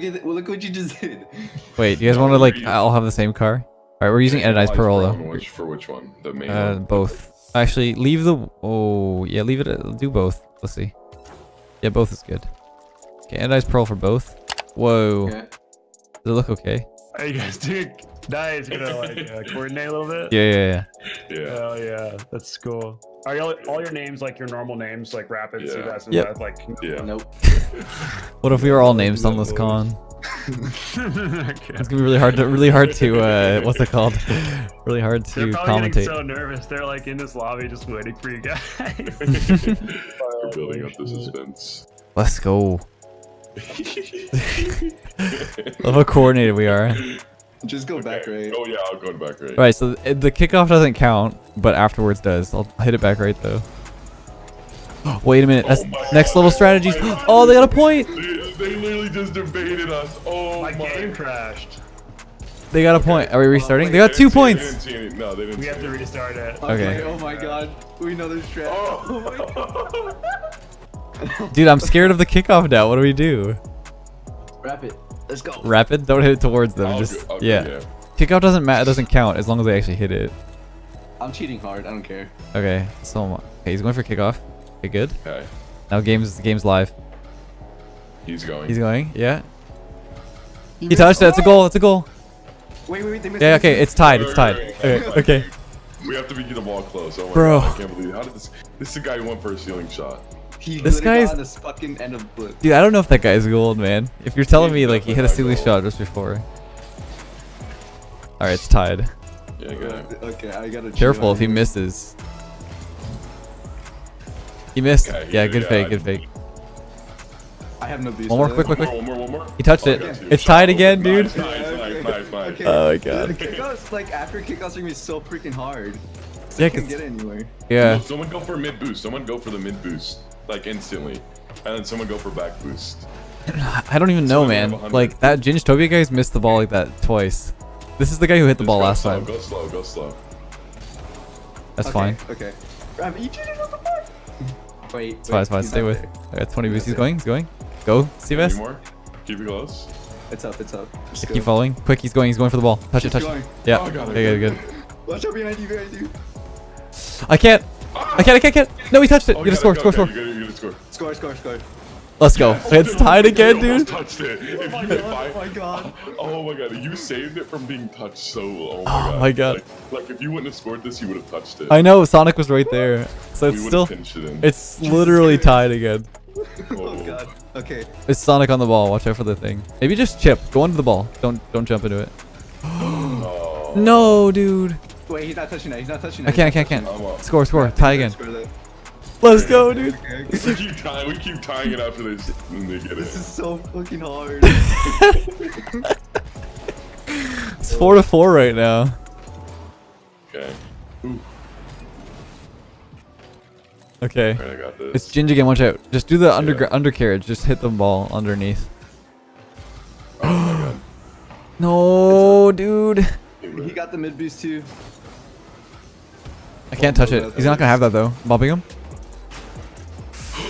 Look at. Well, look what you just did. Wait, you guys want to like all have the same car? All right, we're using anodized pearl on though. Which, for which one? The main Uh, one? both. Actually, leave the. Oh, yeah, leave it. uh, Do both. Let's see. Yeah, both is good. Okay, anodized pearl for both. Whoa. Okay. Does it look okay? Are you guys doing nice? Gonna like uh, coordinate a little bit? Yeah, yeah, yeah. Yeah. Hell yeah, that's cool. Are y'all all your names like your normal names, like Rapid, Yeah. Seabass, and Yep. that? Like, Yeah. Nope. What if we were all names on this Con? It's gonna be really hard to really hard to uh what's it called? really hard to They're probably getting so nervous. They're like in this lobby just waiting for you guys. We're building up the suspense. Let's go. Love how coordinated we are. Just go back right. Oh yeah, I'll go to back right. Right, so th- the kickoff doesn't count, but afterwards does. I'll hit it back right though. Wait a minute, that's Oh next level strategies. Oh. Oh, they got a point. They, they literally just debated us. Oh My my. game crashed. They got a point. Are we restarting? wait, They got two didn't it, points. They didn't see any, no, they didn't We see have to restart it. Okay. Oh my god. We know there's strat. Oh. oh Dude, I'm scared of the kickoff now. What do we do? Rapid. Let's go. Rapid? Don't hit it towards them. I'll Just go- I'll go, yeah. Kickoff doesn't matter. Doesn't count as long as they actually hit it. I'm cheating hard. I don't care. Okay. So okay, he's going for kickoff. Okay, good. Okay. Now game's game's live. He's going. He's going. Yeah. He touched it. It's a goal. It's a goal. Wait, wait, wait. They missed. Yeah. Okay. It's tied. It's tied. wait, Okay. wait. Okay. We have to be the ball close. Oh my Bro. god, I can't believe how did this this is the guy who went for a ceiling shot. He This guy's- got on this fucking end of the flip. Dude, I don't know if that guy's gold, man. If you're telling me like he hit a definitely silly shot just before. All right, it's tied. Yeah, good. Okay, I gotta. Careful if he misses. He missed. Okay, yeah, yeah, good yeah, fake. Good fake. I have no boost. One more, for quick, quick, One more, one more. He touched Oh, it. I got you. It's tied again, dude. Nice, nice, Yeah, nice, nice, nice. okay. Oh my The god. kickoffs, like after kickoffs, are gonna be so freaking hard. So Yeah, you can 'cause- get anywhere. Yeah. Someone go for a mid boost. Someone go for the mid boost, like instantly, and then someone go for back boost. I don't even know, So man. Like that Ginge Tobia guy's missed the ball like that twice. This is the guy who hit the Just ball last slow, time. Go slow, go slow. That's okay, fine. Okay. Rapid, you cheated on the part. Wait. It's fine. It's fine. Stay with. there. I got 20 boosts. He's going. He's going. Go, Any Seabass. more? Keep it close. It's up. It's up. Just Keep go. following. Quick. He's going. He's going for the ball. Touch it. Keep Touch it. Yeah. Oh, I Okay. Good. Good. Watch out behind you, behind you. I can't. I can't. I can't. Can't. No, he touched it. Oh, Get a you score. gotta Score. go, Score. Score. Score, score, score. Let's go. It's tied again, dude. touched it. Oh my god. if I- Oh my god. Oh my god, you saved it from being touched so. Oh my Oh god. my God. Like, like if you wouldn't have scored this, you would have touched it. I know Sonic was right there, so we it's still. It in. It's literally tied again. Oh. oh god. Okay. It's Sonic on the ball. Watch out for the thing. Maybe just chip. Go under the ball. Don't don't jump into it. Oh. No, dude. Wait, he's not touching that. He's not touching I that. can't. I can't. I can't. Oh, I'm. Score. Score. Tie again. Score that. Let's go, dude. Okay, okay. We keep tying. We keep tying it after they and they get This it. is so fucking hard. It's four to four right now. Okay. Ooh. Okay. Alright, I got this. It's Ginge again. Watch out. Just do the under Yeah. undercarriage. Just hit the ball underneath. Oh my god. No, dude. he got the mid boost too. I can't touch it. He's not gonna have that though. Bobbing him.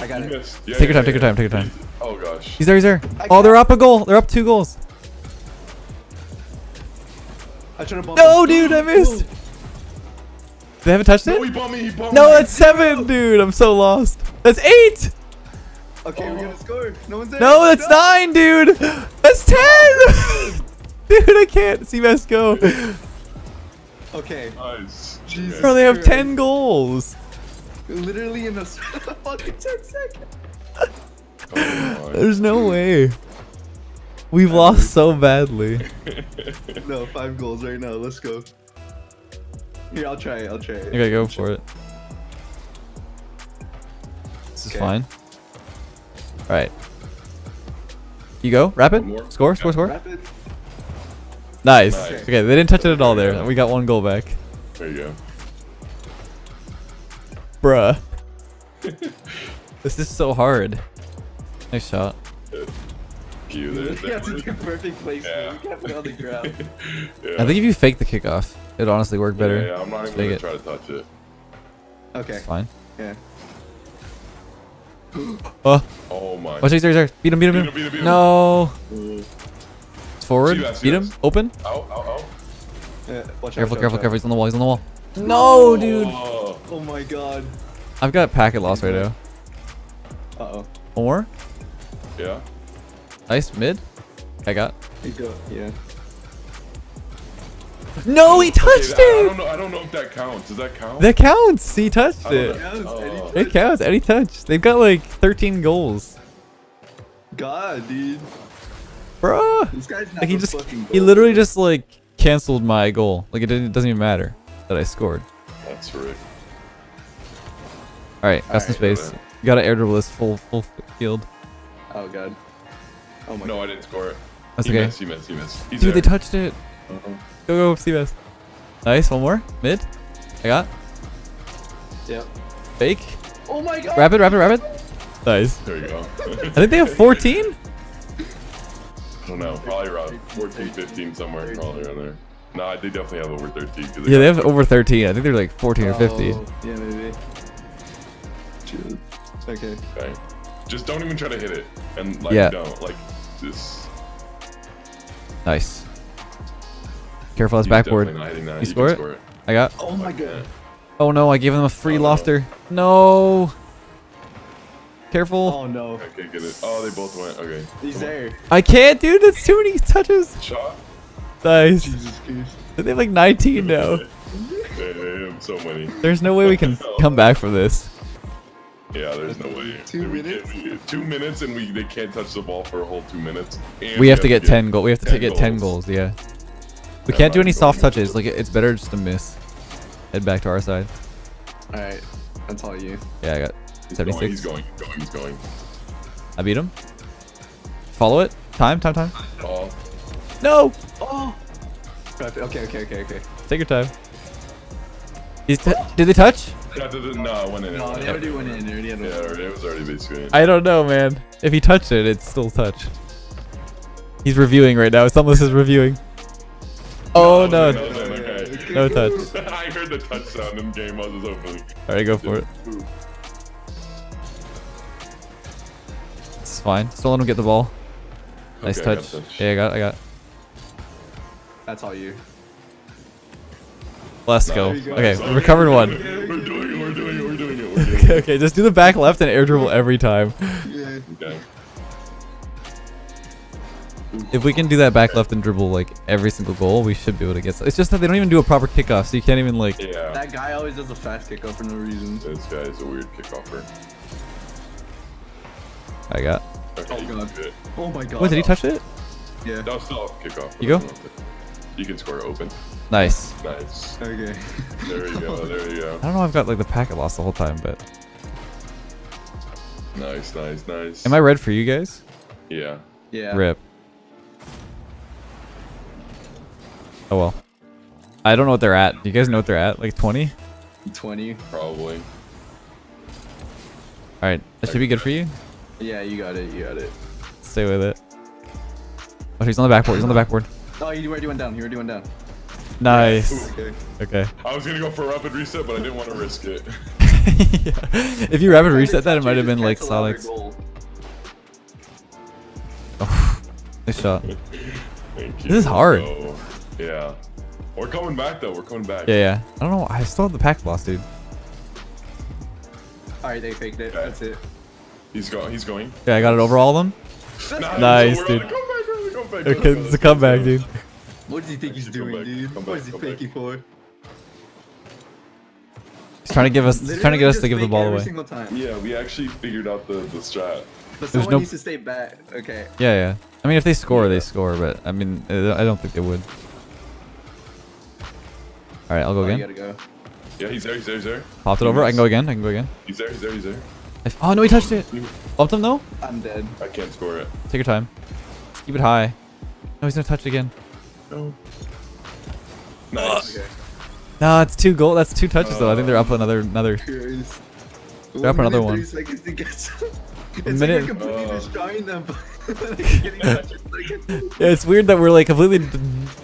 I got You it. missed. Yeah, Take your yeah, time. Take your time. Take your time. Oh gosh. He's there. He's there. I Oh, they're up a goal. They're up two goals. I tried to bump No, him. dude, I missed. They haven't touched No, it. he bumped me. He bumped No, me. that's seven, dude. I'm so lost. That's eight. Okay, we're gonna score. No one's there. No, that's nine, dude. That's ten. dude, I can't. Seabass go. Okay. Nice. Jesus. Bro, they have ten goals. Literally in a fucking 10 seconds. Oh. There's no way. We've lost so badly. No, five goals right now. Let's go. Here, I'll try it. I'll try it. Okay, go for it. This is Okay. fine. Alright. You go. Rapid. One more. Score, score, score. Rapid. Nice. Nice. Okay, they didn't touch it at all there. We got one goal back. There you go. Bruh. this is so hard. Nice shot. You there. You have to do perfect placement. Yeah. You can't it on the ground. yeah. I think if you fake the kickoff, it'd honestly work better. Yeah, yeah, I'm not Just even gonna it. try to touch it. Okay. It's fine. Yeah. Oh, Oh mind. Watch these, there, there. Beat him, beat him, Beat beat him, beat him, beat him. him. No. Mm. It's forward. See Beat him. that. Open. Ow, ow, ow. Yeah, watch Careful, out, careful, watch careful. He's on the wall. He's on the wall. No, dude. Oh, out. Oh my god. I've got packet loss right now. Uh oh. One more. yeah. Nice. Mid. I got. You got, Yeah. No, he Okay, touched I, I it. don't know. I don't know if that counts. Does that count? That counts. He touched it. know. Oh. It counts. Any touch. They've got like 13 goals. God, dude. Bruh. This guy's not Like he just, fucking he goal. literally just like canceled my goal. Like it didn't, it doesn't even matter that I scored. That's right. All right, got some Alright, space. You gotta air dribble this full, full field. Oh god. Oh my No, I didn't score it. That's he okay. Missed, he missed. He missed. He's Dude, they touched it. Uh-huh. Go, go, Seabass. Nice. One more. Mid. I got. Yep. Fake. Oh my god. Rapid, rapid, rapid. Nice. There you go. I think they have 14. I don't know. Probably around 14, 15, somewhere. Probably around there. Nah, they definitely have over 13. 'cause Yeah, they got- have over 13. I think they're like 14 or 15. Oh, yeah, maybe. Chill. It's okay. Okay. Just don't even try to hit it. And, like, Yeah. don't. Like, this. Nice. Careful, that's he's backboard. definitely Not hitting that. You You score can it? score it. I got. Oh my god. Oh no, I gave him a free Oh, lofter. No. Careful. Oh no. Okay, get it. Oh, they both went. Okay. He's Come on. there. I can't, dude. That's too many touches. Shot. Nice. Jesus Christ. They have like 19 now. Damn, so many. There's no way we can oh. come back from this. Yeah, there's no way. Two We minutes? can't- two minutes, and we they can't touch the ball for a whole two minutes. And We have to get 10 goals. We have to 10 get 10 goals. goals. Yeah. We Yeah, can't do any soft touches. Like it's better just to miss. Head back to our side. Alright. That's all you. Yeah, I got He's going, 76. he's going, he's going, he's going. I beat him. Follow it. Time, time, time. Oh, No. Oh! Right, Okay, okay, okay, okay. Take your time. He's t- did they touch? Yeah, the, the, no, it went in. it No, went in. already went in. They already had Yeah, already- it was already basically in. I don't know, man. If he touched it, it's still touch. He's reviewing right now. Sunless is reviewing. Oh no. no, no, okay. No touch. I heard the touch sound in game. I was opening. Alright, go for it. It's fine. Still let him get the ball. Nice Okay, I touch. touch. Yeah, I got I got. That's all you. Let's go. Okay, Nice. we recovered one. We're doing it. We're doing it. We're doing it. We're doing Okay, it. okay, just do the back left and air dribble every time. Yeah. Okay. If we can do that back left and dribble like every single goal, we should be able to get. It's just that they don't even do a proper kickoff, so you can't even like. Yeah. That guy always does a fast kickoff for no reason. This guy is a weird kickoffer. I got. Okay, Oh, God. Oh my god. Wait, did he touch it? Yeah. That was still off kickoff. You go? You can score open. Nice. Nice. Okay. There you go. There you go. I don't know. I've got like the packet loss the whole time, but Nice, nice, nice. am I red for you guys? Yeah. Yeah. Rip. Oh well. I don't know what they're at. Do you guys know what they're at? Like 20? 20. Probably. Alright, that should be good for you. Yeah, you got it. You got it. Stay with it. Oh, he's on the backboard. He's on the backboard. Oh, you already went down. You already went down. Nice. Okay. Okay. I was gonna go for a rapid reset, but I didn't want to risk it. Yeah. If you rapid reset that, it might have been like Cancel out our Sonic's. goal. Oh, nice shot. Thank you. This is hard. So, yeah. We're coming back though. We're coming back. Yeah, yeah. I don't know. I still have the pack loss, dude. Alright, they faked it. Okay. That's it. He's going. He's going. Yeah, I got it over all of them. Nice, Nice, dude. the comeback, we're on the comeback. Okay, it's a comeback, dude. What does he think he's doing, back, dude? come What back, is he come back. faking for? He's trying to give us, he's trying to get us to give the ball every away. single time. Yeah, we actually figured out the the strat. But There's someone no- needs to stay back. Okay. Yeah, yeah. I mean, if they score, they score, but I mean, I don't think they would. All right, I'll go Oh, again. go. Yeah, he's there. He's there. He's there. Popped it over. I can go again. I can go again. He's there. He's there. He's there. If- Oh no, he touched it. Bumped him though. I'm dead. I can't score it. Take your time. Keep it high. No, he's gonna touch it again. No. Nice. Okay. No, it's two goal. That's two touches though. I think they're up another another. Christ. They're up another one. Seconds to get some. It's minute- like we're completely Uh. destroying them. but they're getting touches. Like, Yeah, it's weird that we're like completely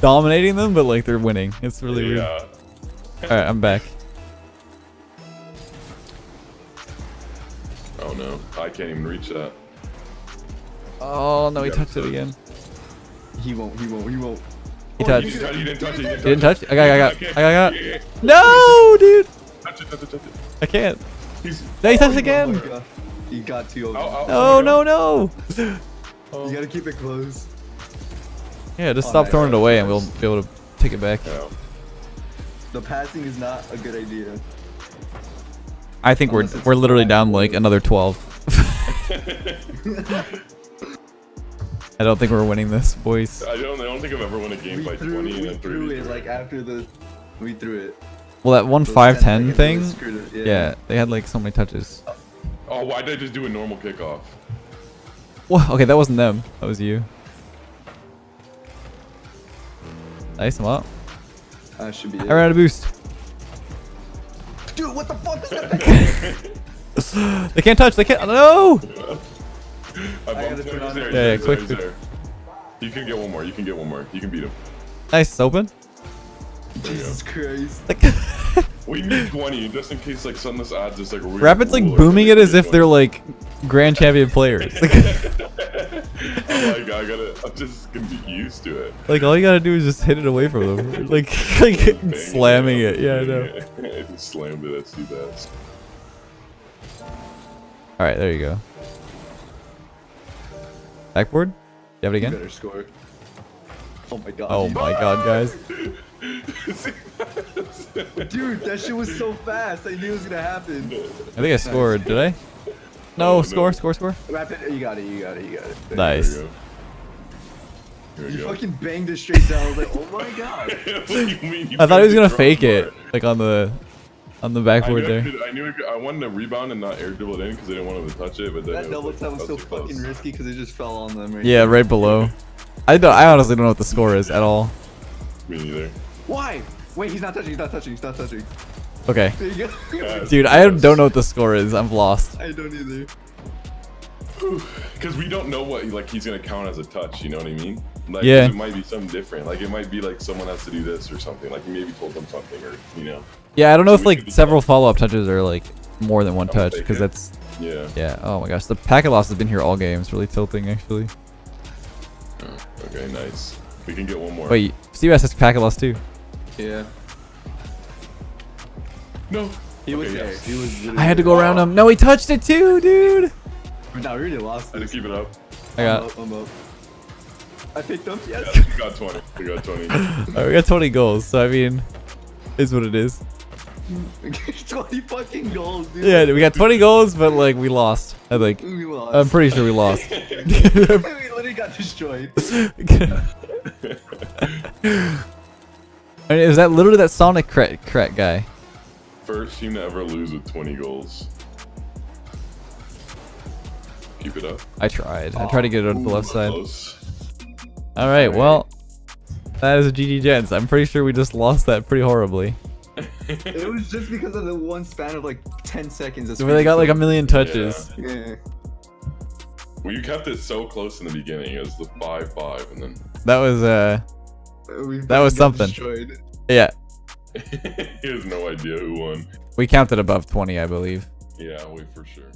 dominating them, but like they're winning. It's really weird. All right, I'm back. Oh no, I can't even reach that. Oh no, he Yeah, touched it again. He won't. He won't. He won't. He Oh, touched. You, He you didn't touch it. You didn't touch it. I got. I got. I got. I got. No, dude. Touch it, touch it, touch it. I can't. He's. No, he touched Oh again. God. He got to you. Oh, oh, No, oh no, oh. no. Oh. You gotta keep it close. Yeah, just Oh, stop throwing it away, and we'll be able to take it back. Yeah. The passing is not a good idea. I think we're we're literally down like another 12. I don't think we're winning this, boys. I don't. I don't think I've ever won a game we by threw, 20 we and threw 30. it like after the. We threw it. Well, that one Those 5 10 seconds thing, really screwed yeah, they had like so many touches. Oh, why did I just do a normal kickoff? Well, okay, that wasn't them. That was you. Nice, I'm up. That should be it. I ran out of boost. Dude, what the fuck is that? They can't touch. They can't. No. I bumped turn him. He's there. Yeah, yeah, quick, he's there. You can get one more. You can get one more. You can beat him. Nice, open. Jesus Christ. Like, We need 20 just in case like some of this odds is like really Rapid's like cool or booming it as if they're like grand champion players. Like, oh my god, I gotta. I'm just gonna be used to it. like all you gotta do is just hit it away from them. Like, like Bang slamming it. Yeah, I know. I just slammed it. That's too bad. All right, there you go. Backboard. You have it You again? better score. Oh my god. Oh you- my god, guys. Dude, that shit was so fast. I knew it was gonna happen. I think I scored. Did I? No, Oh, no. score, score, score. Rapid, you got it. You got it. You got it. There Nice. we go. Here we You go. fucking banged it straight down. I was like, oh my god. What do you mean? You I thought he was gonna fake wrong it, like on the, on the backboard knew, there. I, could- I knew I, could- I wanted to rebound and not air dribble it in because I didn't want him to touch it, but then That it double was tap was so that's close. fucking risky because it just fell on them. Right Yeah, there. right below. I don't. I honestly don't know what the score is at all. Me neither. Why? Wait, he's not touching. He's not touching. He's not touching. Okay, There you go. Dude, I don't know what the score is. I'm lost. I don't either. Because we don't know what like he's gonna count as a touch. You know what I mean? Like, 'cause Yeah. It might be something different. Like it might be like someone has to do this or something. Like he maybe told them something or you know. Yeah, I don't know if like several follow-up touches are like more than one I'll touch because that's Yeah. yeah. Oh my gosh, the packet loss has been here all game. It's really tilting actually. Okay. Nice. We can get one more. Wait, Seabass has packet loss too. Yeah. No. He was there. yes. He was. I had to go there. around him. No, he touched it too, dude. No, we really lost I had to keep it up. I I'm got. up, I'm up. I picked up. Yeah, Yes. we got 20. We got 20. Alright, oh, we got 20 goals, so I mean, is what it is. 20 fucking goals, dude. Yeah, we got 20 goals, but like we lost. I think. We lost. I'm pretty sure we lost. we literally got destroyed. I mean, is that literally that Sonic crat, crat guy? First team to ever lose with 20 goals. Keep it up. I tried. I tried to get it on the left side. Close. All right, well, that is a GG Gents. I'm pretty sure we just lost that pretty horribly. It was just because of the one span of like 10 seconds. of Where they got like a million touches. Yeah. Well, you kept it so close in the beginning. It was the 5 5, and then. That was uh, We That was something. Destroyed. yeah. he has no idea who won. We counted above 20, I believe. Yeah, wait for sure.